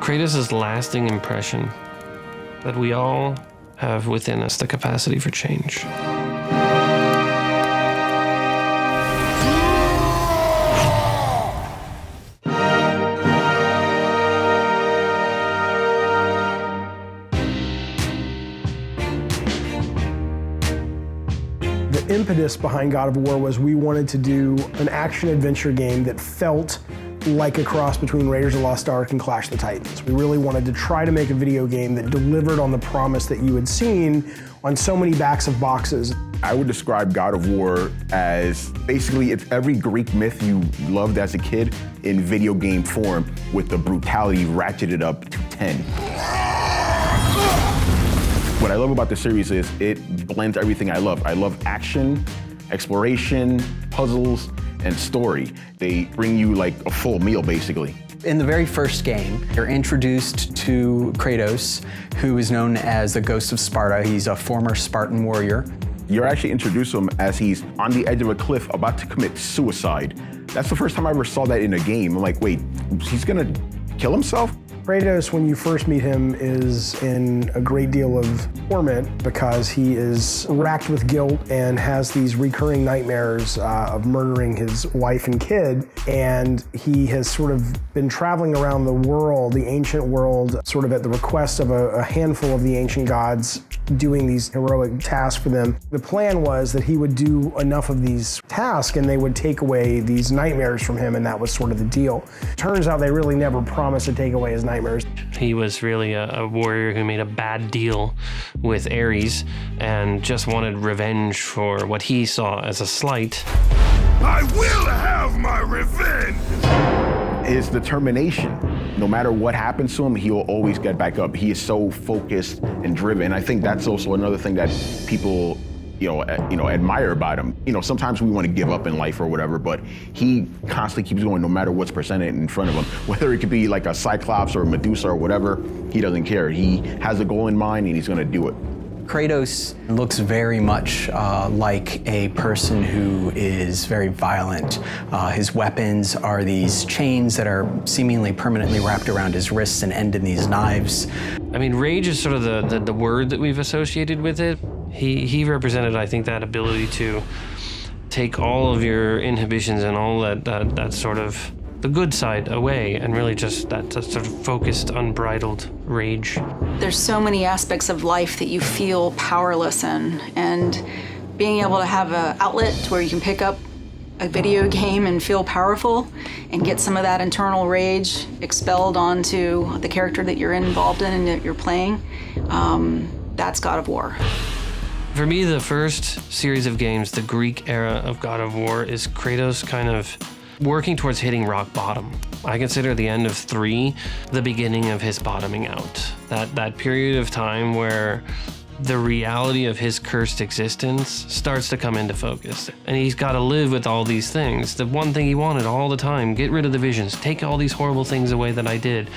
Kratos' lasting impression that we all have within us the capacity for change. The impetus behind God of War was we wanted to do an action adventure game that felt like a cross between Raiders of the Lost Ark and Clash of the Titans. We really wanted to try to make a video game that delivered on the promise that you had seen on so many backs of boxes. I would describe God of War as basically it's every Greek myth you loved as a kid in video game form with the brutality ratcheted up to 10. What I love about the series is it blends everything I love. I love action, exploration, puzzles, and story. They bring you like a full meal basically. In the very first game, you're introduced to Kratos, who is known as the Ghost of Sparta. He's a former Spartan warrior. You're actually introduced to him as he's on the edge of a cliff about to commit suicide. That's the first time I ever saw that in a game. I'm like, wait, he's gonna kill himself? Kratos, when you first meet him, is in a great deal of torment because he is racked with guilt and has these recurring nightmares uh, of murdering his wife and kid. And he has sort of been traveling around the world, the ancient world, sort of at the request of a, a handful of the ancient gods, doing these heroic tasks for them. The plan was that he would do enough of these tasks and they would take away these nightmares from him, and that was sort of the deal. Turns out they really never promised to take away his nightmares. He was really a, a, warrior who made a bad deal with Ares and just wanted revenge for what he saw as a slight. I will have my revenge! His determination, no matter what happens to him, he will always get back up. He is so focused and driven. I think that's also another thing that people you know, you know, admire about him. You know, sometimes we want to give up in life or whatever, but he constantly keeps going no matter what's presented in front of him. Whether it could be like a Cyclops or a Medusa or whatever, he doesn't care. He has a goal in mind and he's going to do it. Kratos looks very much uh, like a person who is very violent. Uh, his weapons are these chains that are seemingly permanently wrapped around his wrists and end in these knives. I mean, rage is sort of the, the, the word that we've associated with it. He, he represented, I think, that ability to take all of your inhibitions and all that, that, that sort of the good side away and really just that, sort of focused, unbridled rage. There's so many aspects of life that you feel powerless in, and being able to have an outlet where you can pick up a video game and feel powerful and get some of that internal rage expelled onto the character that you're involved in and that you're playing, um, that's God of War. For me, the first series of games, the Greek era of God of War, is Kratos kind of working towards hitting rock bottom. I consider the end of three the beginning of his bottoming out. That that period of time where the reality of his cursed existence starts to come into focus. And he's got to live with all these things. The one thing he wanted all the time get rid of the visions, take all these horrible things away that I did.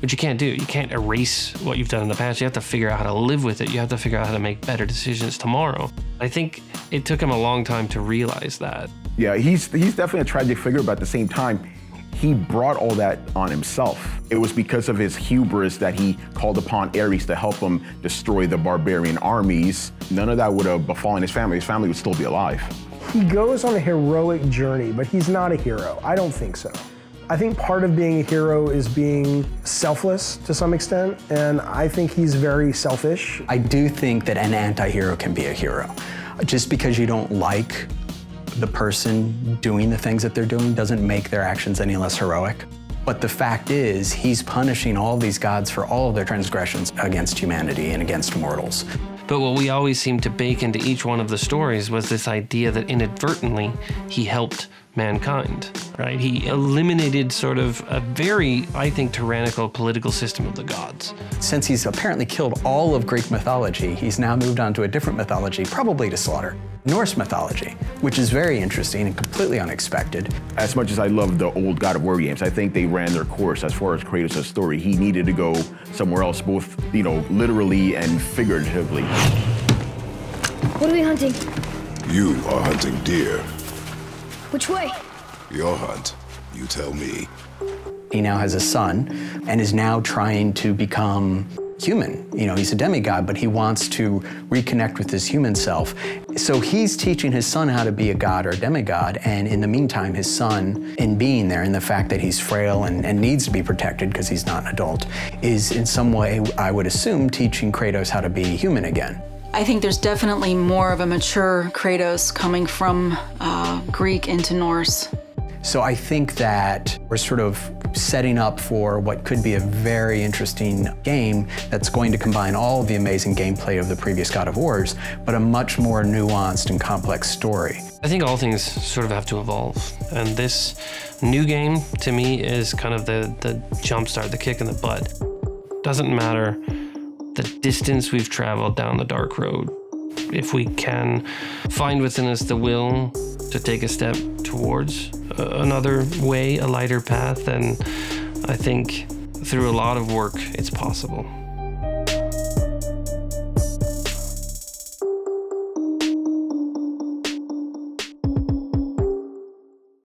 But you can't do. You can't erase what you've done in the past. You have to figure out how to live with it. You have to figure out how to make better decisions tomorrow. I think it took him a long time to realize that. Yeah, he's he's definitely a tragic figure, but at the same time, he brought all that on himself. It was because of his hubris that he called upon Ares to help him destroy the barbarian armies. None of that would have befallen his family. His family would still be alive. He goes on a heroic journey, but he's not a hero. I don't think so. I think part of being a hero is being selfless to some extent, and I think he's very selfish. I do think that an anti hero can be a hero. Just because you don't like the person doing the things that they're doing doesn't make their actions any less heroic. But the fact is, he's punishing all these gods for all of their transgressions against humanity and against mortals. But what we always seemed to bake into each one of the stories was this idea that inadvertently he helped mankind, right? He eliminated sort of a very, I think, tyrannical political system of the gods. Since he's apparently killed all of Greek mythology, he's now moved on to a different mythology, probably to slaughter. Norse mythology, which is very interesting and completely unexpected. As much as I love the old God of War games, I think they ran their course as far as Kratos' story. He needed to go somewhere else, both, you know, literally and figuratively. What are we hunting? You are hunting deer. Which way? Your hunt. You tell me. He now has a son and is now trying to become human. You know, he's a demigod, but he wants to reconnect with his human self. So he's teaching his son how to be a god or a demigod, and in the meantime, his son, in being there, in the fact that he's frail and, and needs to be protected because he's not an adult, is in some way, I would assume, teaching Kratos how to be human again. I think there's definitely more of a mature Kratos coming from uh, Greek into Norse. So I think that we're sort of setting up for what could be a very interesting game that's going to combine all of the amazing gameplay of the previous God of Wars, but a much more nuanced and complex story. I think all things sort of have to evolve. And this new game, to me, is kind of the, the jump start, the kick in the butt. Doesn't matter the distance we've traveled down the dark road. If we can find within us the will to take a step towards uh, another way, a lighter path, then I think through a lot of work, it's possible.